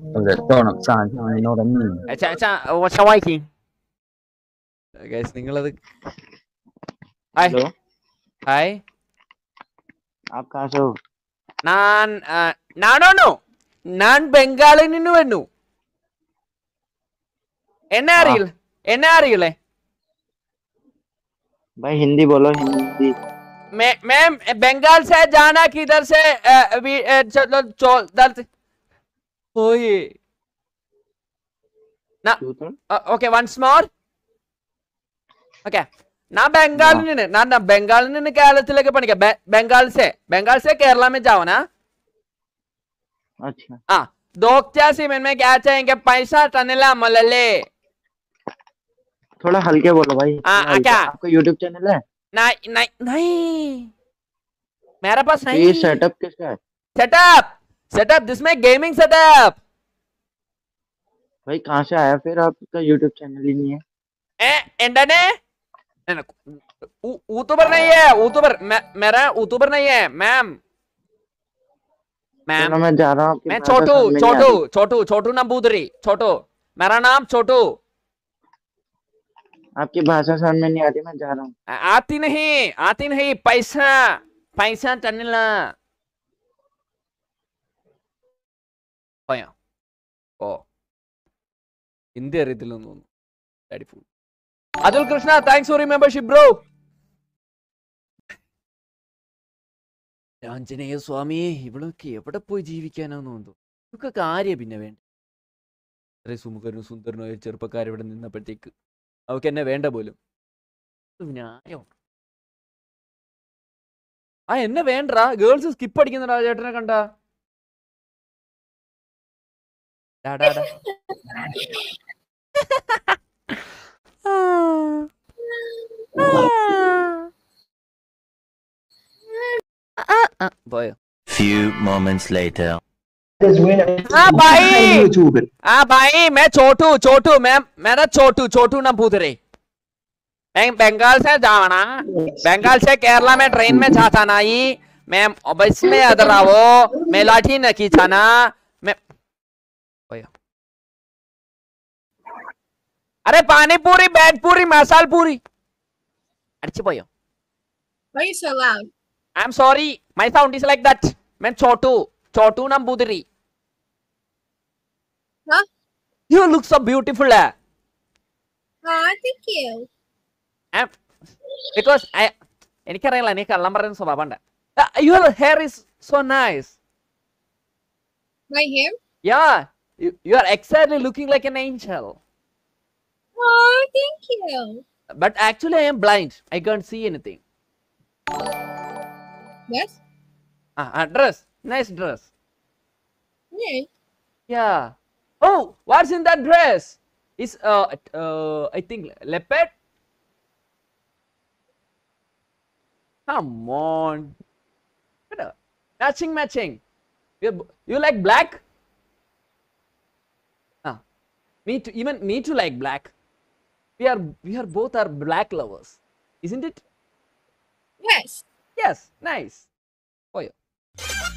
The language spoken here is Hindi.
from the throne of. You know what I mean? അച്ഛാ അച്ഛാ വാട്സ് ആപ്പ് വായിക്കി ഗൈസ് Hi. Hello. Hi. आप कहाँ Nan, हो नान no. नान बंगाली निन्नु वेनु എന്നെ Enaril, enaril അറിയില്ലേ भाई हिंदी बोलो हिंदी मैं मैम बंगाल से जाना किधर से चलो चल Hoy. Na. Uh, okay, once more. ना बंगाल ने ना ना बंगाल ने केरल से लेके पढ़ने के बंगाल से बंगाल से केरला में जाओ ना अच्छा हाँ दोक्तिया सीमेंट में क्या चाहेंगे पैसा टनेला मलले थोड़ा हल्के बोलो भाई। हाँ क्या आपका यूट्यूब चैनल है? नहीं नहीं नहीं मेरे पास नहीं। सेटअप किसका है? सेटअप सेटअप जिसमें गेमिंग सेटअप भाई कहाँ से आया फिर? आपका यूट्यूब चैनल ही नहीं है। ए एंडने यूट्यूबर नहीं है यूट्यूबर मेरा यूट्यूबर नहीं है मैम मैम मैं जा रहा हूँ मैं छोटू छोटू छोटू छोटू नंबूदरी छोटू। मेरा नाम छोटू। आपकी भाषा समझ में नहीं आ रही मैं जा रहा हूँ। आती नहीं आती नहीं पैसा पैसा टनिला പോയോ ഓ ഹിന്ദി അറിയത്തില്ലെന്ന് തോന്നുന്നു. Daddy. Atul Krishna thanks for membership bro Anjaneya സ്വാമിയെ ഇവളൊക്കെ എവിടെ പോയി ജീവിക്കാനാന്ന് തോന്നുന്നു. ഇതൊക്കെ കാര്യ പിന്നെ വേണ്ട? അത്രയും സുമുഖനും സുന്ദരനോ ആയ ചെറുപ്പക്കാരിവിടെ നിന്നപ്പോഴത്തേക്ക് അവക്ക് എന്നെ വേണ്ട പോലും. ആ എന്നെ വേണ്ട ഗേൾസ് സ്കിപ്പ് അടിക്കുന്ന രാജേട്ടനെ കണ്ട. പോയോ Few moments later. हाँ भाई हाँ भाई मैं छोटू छोटू मैं मेरा छोटू छोटू ना पूछ रही मैं बंगाल से जाना बंगाल से केरला में ट्रेन में जाता ना ही मैं बस में अदर आओ मैं लाठी न खींचा ना मैं अरे पानी पूरी बैट पूरी मसाल पूरी अड़ची पोयो Why are you so loud? I am sorry my sound is like that मैं छोटू छोटू Namboodiri Huh? You look so beautiful. eh? Aw, thank you. I'm, because I എനിക്കറിയില്ല നീ കള്ളം പറയുന്ന സ്വഭാവം ഉണ്ട് your hair is so nice My hair? Yeah you are exactly looking like an angel Oh, thank you. But actually, I am blind. I can't see anything. Yes? Ah, ah dress. Nice dress. Yeah. Yeah. Oh, what's in that dress? It's, uh, uh, I think, leopard? Come on. Matching, matching. You, you like black? Ah, me too. Even me too like black we are we are both are black lovers isn't it? Yes. yes. Nice. Oh yeah